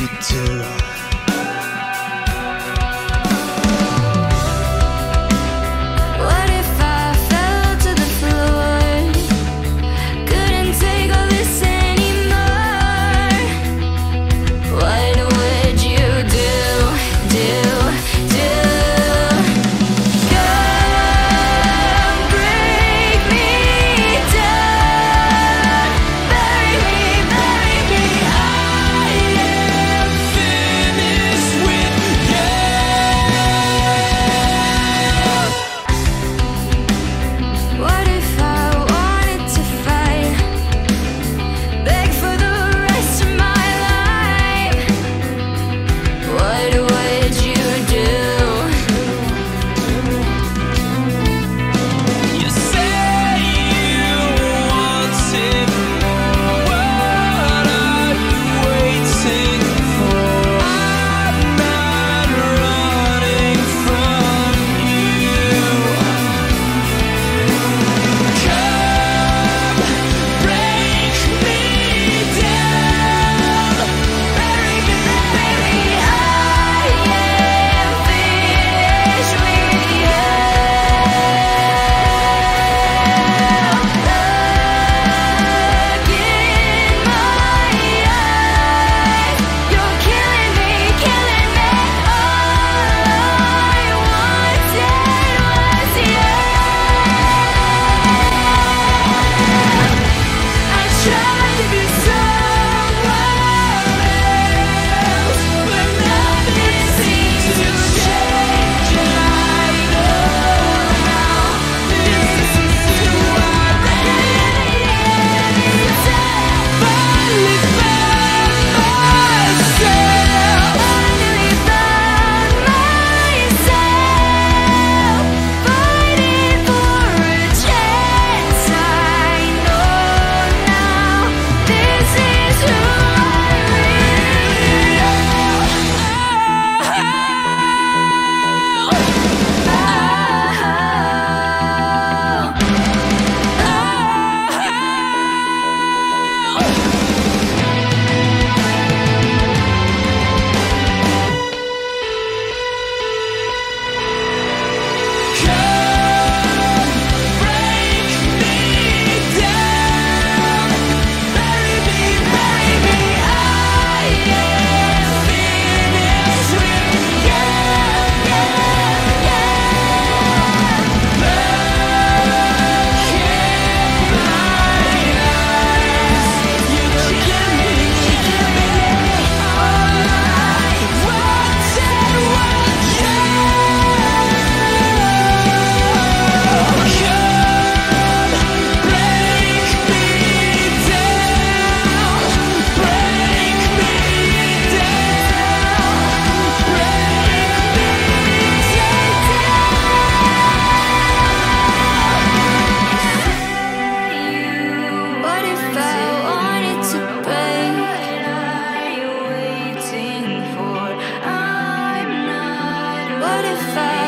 you do fire.